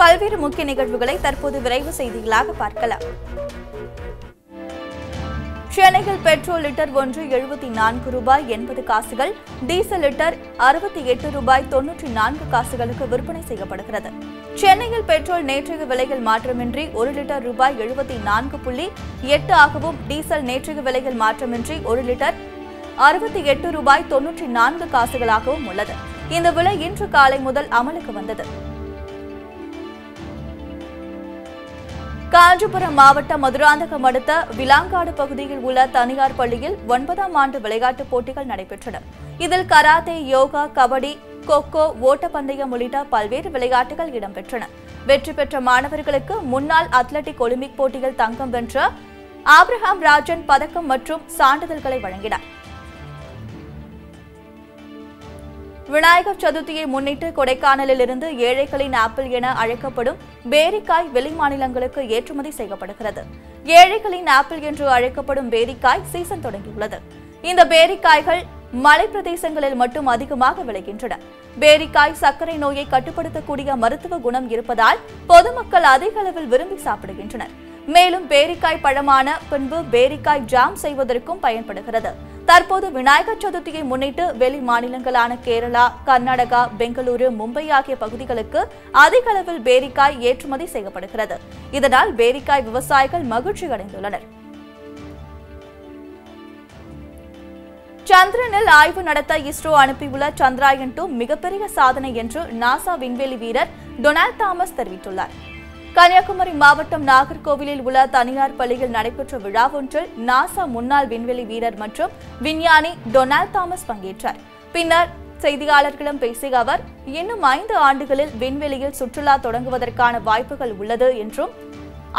பல்வேறு முக்கிய நிகழ்வுகளை தற்போது விரைவு செய்திகளாக பார்க்கலாம். சென்னையில் பெட்ரோல் லிட்டர் ஒன்று எழுபத்தி நான்கு ரூபாய் எண்பது காசுகள் டீசல் லிட்டர் அறுபத்தி எட்டு ரூபாய் தொன்னூற்றி நான்கு காசுகளுக்கு விற்பனை செய்யப்படுகிறது. சென்னையில் பெட்ரோல் நேற்றைய விலையில் மாற்றமின்றி ஒரு லிட்டர் ரூபாய் எழுபத்தி நான்கு புள்ளி எட்டு ஆகவும் டீசல் நேற்றைய விலையில் மாற்றமின்றி ஒரு லிட்டர் அறுபத்தி எட்டு ரூபாய் தொன்னூற்றி நான்கு காசுகளாகவும் உள்ளது. இந்த விலை இன்று காலை முதல் அமலுக்கு வந்தது. காஞ்சிபுரம் மாவட்டம் மதுராந்தகம் அடுத்த விலாங்காடு பகுதியில் உள்ள தனியார் பள்ளியில் ஒன்பதாம் ஆண்டு விளையாட்டுப் போட்டிகள் நடைபெற்றன. இதில் கராத்தே யோகா கபடி கொக்கோ ஓட்டப்பந்தயம் உள்ளிட்ட பல்வேறு விளையாட்டுகள் இடம்பெற்றன. வெற்றி பெற்ற மாணவர்களுக்கு முன்னாள் அத்லட்டிக் ஒலிம்பிக் போட்டியில் தங்கம் வென்ற ஆப்ரஹாம் ராஜன் பதக்கம் மற்றும் சான்றிதழ்களை வழங்கினார். விநாயகர் சதுர்த்தியை முன்னிட்டு கொடைக்கானலில் இருந்து ஏழைகளின் ஆப்பிள் என அழைக்கப்படும் பேரிக்காய் வெளி மாநிலங்களுக்கு ஏற்றுமதி செய்யப்படுகிறது. ஏழைகளின் ஆப்பிள் என்று அழைக்கப்படும் பேரிக்காய் சீசன் தொடங்கியுள்ளது. இந்த பேரிக்காய்கள் மலை பிரதேசங்களில் மட்டும் அதிகமாக விளைகின்றன. பேரிக்காய் சர்க்கரை நோயை கட்டுப்படுத்தக்கூடிய மருத்துவ குணம் இருப்பதால் பொதுமக்கள் அதிக அளவில் விரும்பி சாப்பிடுகின்றனர். மேலும் பேரிக்காய் பழமான பின்பு பேரிக்காய் ஜாம் செய்வதற்கும் பயன்படுகிறது. தற்போது விநாயகர் சதுர்த்தியை முன்னிட்டு வெளி மாநிலங்களான கேரளா கர்நாடகா பெங்களூரு மும்பை ஆகிய பகுதிகளுக்கு அதிக அளவில் பேரிக்காய் ஏற்றுமதி செய்யப்படுகிறது. இதனால் பேரிக்காய் விவசாயிகள் மகிழ்ச்சி அடைந்துள்ளனர். சந்திரனில் ஆய்வு நடத்த இஸ்ரோ அனுப்பியுள்ள சந்திராயன் டூ மிகப்பெரிய சாதனை என்று நாசா விண்வெளி வீரர் டொனால்ட் தாமஸ் தெரிவித்துள்ளார். கன்னியாகுமரி மாவட்டம் நாகர்கோவிலில் உள்ள தனியார் பள்ளியில் நடைபெற்ற விழா ஒன்றில் நாசா முன்னாள் விண்வெளி வீரர் மற்றும் விஞ்ஞானி டொனால்ட் தாமஸ் பங்கேற்றார். பின்னர் செய்தியாளர்களிடம் பேசிய அவர் இன்னும் ஐந்து ஆண்டுகளில் விண்வெளியில் சுற்றுலா தொடங்குவதற்கான வாய்ப்புகள் உள்ளது என்றும்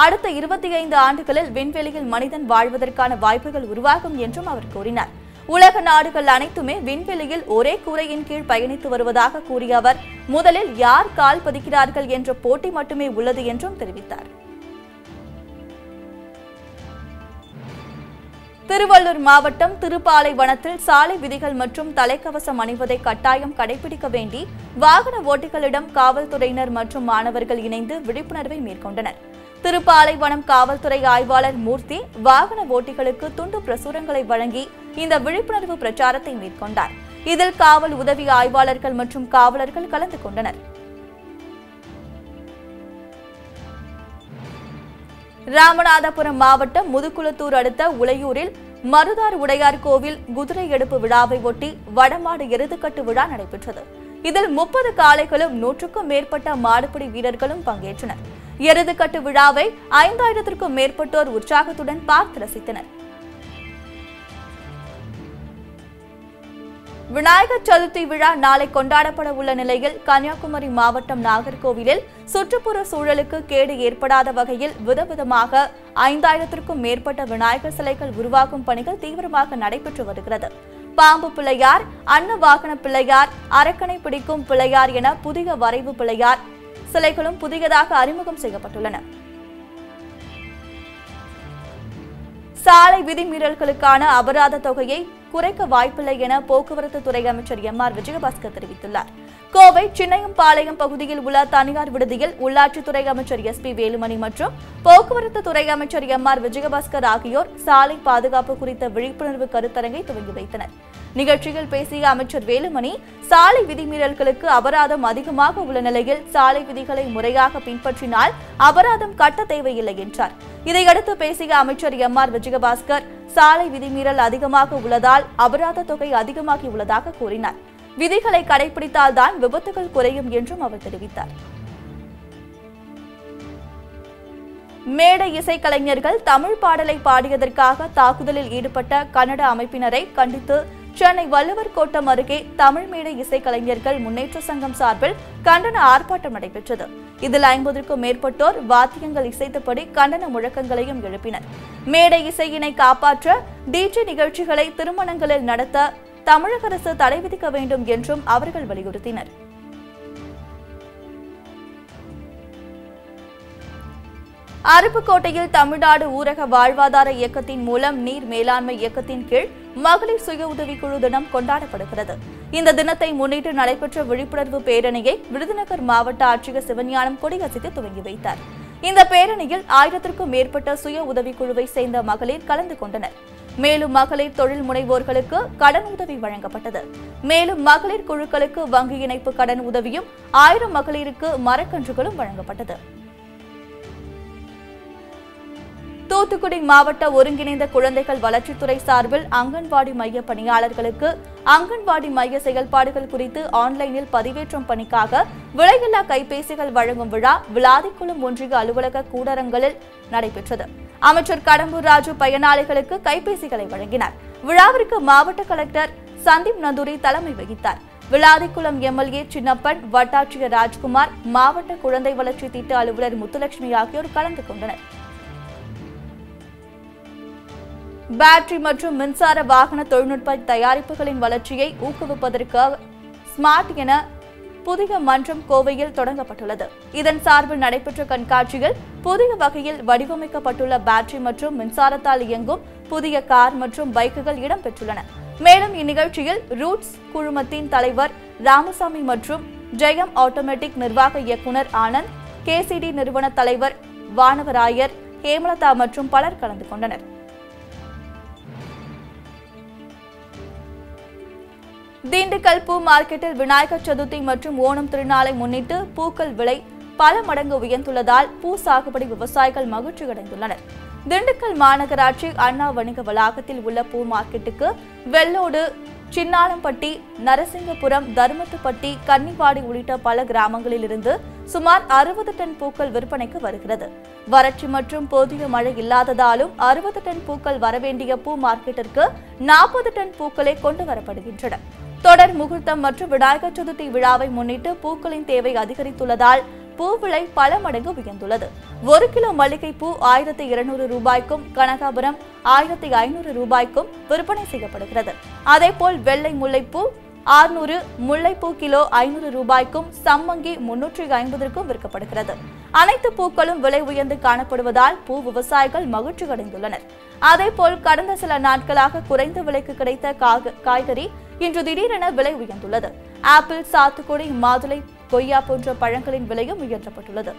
அடுத்த இருபத்தி ஐந்து ஆண்டுகளில் விண்வெளியில் மனிதன் வாழ்வதற்கான வாய்ப்புகள் உருவாகும் என்றும் அவர் கூறினார். உலக நாடுகள் அனைத்துமே விண்வெளியில் ஒரே கூரையின் கீழ் பயணித்து வருவதாக கூறிய அவர் முதலில் யார் கால் பதிக்கிறார்கள் என்ற போட்டி மட்டுமே உள்ளது என்றும் தெரிவித்தார். திருவள்ளூர் மாவட்டம் திருப்பாலைவனத்தில் சாலை விதிகள் மற்றும் தலைக்கவசம் அணிவதை கட்டாயம் கடைபிடிக்க வேண்டி வாகன ஓட்டிகளிடம் காவல்துறையினர் மற்றும் மாணவர்கள் இணைந்து விழிப்புணர்வை மேற்கொண்டனர். திருப்பாலைவனம் காவல்துறை ஆய்வாளர் மூர்த்தி வாகன ஓட்டிகளுக்கு துண்டு பிரசுரங்களை வழங்கி இந்த விழிப்புணர்வு பிரச்சாரத்தை மேற்கொண்டார். இதில் காவல் உதவி ஆய்வாளர்கள் மற்றும் காவலர்கள் கலந்து கொண்டனர். ராமநாதபுரம் மாவட்டம் முதுகுளத்தூர் அடுத்த உளையூரில் மருதார் உடையார் கோவில் குதிரை எடுப்பு விழாவை ஒட்டி வடமாடு எருதுக்கட்டு விழா நடைபெற்றது. இதில் முப்பது காளைகளும் நூற்றுக்கும் மேற்பட்ட மாடுபிடி வீரர்களும் பங்கேற்றனர். எருதுக்கட்டு விழாவை ஐந்தாயிரத்திற்கும் மேற்பட்டோர் உற்சாகத்துடன் பார்த்து ரசித்தனர். விநாயகர் சதுர்த்தி விழா நாளை கொண்டாடப்பட உள்ள நிலையில் கன்னியாகுமரி மாவட்டம் நாகர்கோவிலில் சுற்றுப்புற சூழலுக்கு கேடு ஏற்படாத வகையில் விதவிதமாக ஐந்தாயிரத்திற்கும் மேற்பட்ட விநாயகர் சிலைகள் உருவாக்கும் பணிகள் தீவிரமாக நடைபெற்று வருகிறது. பாம்பு பிள்ளையார் அன்ன வாகன பிள்ளையார் அரக்கனை பிடிக்கும் பிள்ளையார் என புதிய வரைவு பிள்ளையார் சிலைகளும் புதியதாக அறிமுகம் செய்யப்பட்டுள்ளன. சாலை விதிமீறல்களுக்கான அபராத தொகையை குறைக்க வாய்ப்பில்லை என போக்குவரத்து துறை அமைச்சர் எம் ஆர் விஜயபாஸ்கர் தெரிவித்துள்ளார். கோவை சின்னையம்பாளையம் பகுதியில் உள்ள தனியார் விடுதியில் உள்ளாட்சித்துறை அமைச்சர் எஸ் பி வேலுமணி மற்றும் போக்குவரத்து துறை அமைச்சர் எம் ஆர் விஜயபாஸ்கர் ஆகியோர் சாலை பாதுகாப்பு குறித்த விழிப்புணர்வு கருத்தரங்கை துவங்கி வைத்தனர். நிகழ்ச்சியில் பேசிய அமைச்சர் வேலுமணி சாலை விதிமீறல்களுக்கு அபராதம் அதிகமாக உள்ள நிலையில் சாலை விதிகளை முறையாக பின்பற்றினால் அபராதம் கட்ட தேவையில்லை என்றார். இதையடுத்து பேசிய அமைச்சர் எம் ஆர் விஜயபாஸ்கர் சாலை விதிமீறல் அதிகமாக உள்ளதால் அபராத தொகை அதிகமாகி உள்ளதாக கூறினார். விதிகளை கடைபிடித்தால்தான் விபத்துகள் குறையும் என்றும் அவர் தெரிவித்தார். மேடை இசைக்கலைஞர்கள் தமிழ் பாடலை பாடியதற்காக தாக்குதலில் ஈடுபட்ட கன்னட அமைப்பினரை கண்டித்து சென்னை வள்ளுவர் கோட்டம் அருகே தமிழ் மேடை இசைக்கலைஞர்கள் முன்னேற்ற சங்கம் சார்பில் கண்டன ஆர்ப்பாட்டம் நடைபெற்றது. இதில் ஐம்பதற்கும் மேற்பட்டோர் வாத்தியங்கள் இசைத்தபடி கண்டன முழக்கங்களையும் எழுப்பினர். மேடை இசையினை காப்பாற்ற டிஜி நிகழ்ச்சிகளை திருமணங்களில் நடத்த தமிழக அரசு தடை விதிக்க வேண்டும் என்றும் அவர்கள் வலியுறுத்தினர். அருப்புக்கோட்டையில் தமிழ்நாடு ஊரக வாழ்வாதார இயக்கத்தின் மூலம் நீர் மேலாண்மை இயக்கத்தின் கீழ் மகளிர் சுய உதவிக்குழு தினம் கொண்டாடப்படுகிறது. இந்த தினத்தை முன்னிட்டு நடைபெற்ற விழிப்புணர்வு பேரணியை விருதுநகர் மாவட்ட ஆட்சியர் சிவஞானம் கொடியசைத்து துவங்கி வைத்தார். இந்த பேரணியில் ஆயிரத்திற்கும் மேற்பட்ட சுய உதவிக்குழுவை சேர்ந்த மகளிர் கலந்து கொண்டனர். மேலும் மகளிர் தொழில் முனைவோர்களுக்கு கடன் உதவி வழங்கப்பட்டது. மேலும் மகளிர் குழுக்களுக்கு வங்கி இணைப்பு கடன் உதவியும் ஆயிரம் மகளிருக்கு மரக்கன்றுகளும் வழங்கப்பட்டது. தூத்துக்குடி மாவட்ட ஒருங்கிணைந்த குழந்தைகள் வளர்ச்சித்துறை சார்பில் அங்கன்வாடி மைய பணியாளர்களுக்கு அங்கன்வாடி மைய செயல்பாடுகள் குறித்து ஆன்லைனில் பதிவேற்றும் பணிக்காக விலையில்லா கைபேசிகள் வழங்கும் விழா விளாதிக்குளம் ஒன்றிய அலுவலக கூடரங்களில் நடைபெற்றது. அமைச்சர் கடம்பூர் ராஜு பயனாளிகளுக்கு கைபேசிகளை வழங்கினார். விழாவிற்கு மாவட்ட கலெக்டர் சந்தீப் நந்தூரி தலைமை வகித்தார். விளாதிக்குளம் எம்எல்ஏ சின்னப்பன் வட்டாட்சியர் ராஜ்குமார் மாவட்ட குழந்தை வளர்ச்சி திட்ட அலுவலர் முத்துலட்சுமி ஆகியோர் கலந்து கொண்டனர். பேட்டரி மற்றும் மின்சார வாகன தொழில்நுட்ப தயாரிப்புகளின் வளர்ச்சியை ஊக்குவிப்பதற்காக ஸ்மார்ட் என புதிய மன்றம் கோவையில் தொடங்கப்பட்டுள்ளது. இதன் சார்பில் நடைபெற்ற கண்காட்சியில் புதிய வகையில் வடிவமைக்கப்பட்டுள்ள பேட்டரி மற்றும் மின்சாரத்தால் இயங்கும் புதிய கார் மற்றும் பைக்குகள் இடம்பெற்றுள்ளன. மேலும் இந்நிகழ்ச்சியில் ரூட்ஸ் குழுமத்தின் தலைவர் ராமசாமி மற்றும் ஜெயம் ஆட்டோமேட்டிக் நிர்வாக இயக்குனர் ஆனந்த் கேசிடி நிறுவன தலைவர் வானவராயர் ஹேமலதா மற்றும் பலர் கலந்து கொண்டனர். திண்டுக்கல் பூ மார்க்கெட்டில் விநாயகர் சதுர்த்தி மற்றும் ஓணம் திருநாளை முன்னிட்டு பூக்கள் விலை பல மடங்கு உயர்ந்துள்ளதால் பூ சாகுபடி விவசாயிகள் மகிழ்ச்சி அடைந்துள்ளனர். திண்டுக்கல் மாநகராட்சி அண்ணா வணிக வளாகத்தில் உள்ள பூ மார்க்கெட்டுக்கு வெள்ளோடு சின்னாளம்பட்டி நரசிங்கபுரம் தருமத்துப்பட்டி கன்னிவாடி உள்ளிட்ட பல கிராமங்களில் இருந்து சுமார் அறுபது டன் பூக்கள் விற்பனைக்கு வருகிறது. வறட்சி மற்றும் போதிய மழை இல்லாததாலும் அறுபது டன் பூக்கள் வரவேண்டிய பூ மார்க்கெட்டிற்கு நாற்பது டன் பூக்களே கொண்டு வரப்படுகின்றன. தொடர் முகூர்த்தம் மற்றும் விநாயகர் சதுர்த்தி விழாவை முன்னிட்டு பூக்களின் தேவை அதிகரித்துள்ளதால் பூ விலை பல மடங்கு உயர்ந்துள்ளது. ஒரு கிலோ மல்லிகை பூ ஆயிரத்தி இருநூறு ரூபாய்க்கும் கனகாபுரம் ஆயிரத்தி ஐநூறு ரூபாய்க்கும் விற்பனை செய்யப்படுகிறது. அதேபோல் வெள்ளை முல்லைப்பூ ஆறுநூறு முல்லைப்பூ கிலோ ஐநூறு ரூபாய்க்கும் சம்மங்கி முன்னூற்றி ஐம்பதற்கும் விற்கப்படுகிறது. அனைத்து பூக்களும் விலை உயர்ந்து காணப்படுவதால் பூ விவசாயிகள் மகிழ்ச்சி அடைந்துள்ளனர் அதேபோல் கடந்த சில நாட்களாக குறைந்த விலைக்கு கிடைத்த காக- காய்கறி இன்று திடீரென விலை உயர்ந்துள்ளது. ஆப்பிள் சாத்துக்குடி மாதுளை கொய்யா போன்ற பழங்களின் விலையும் உயர்த்தப்பட்டுள்ளது.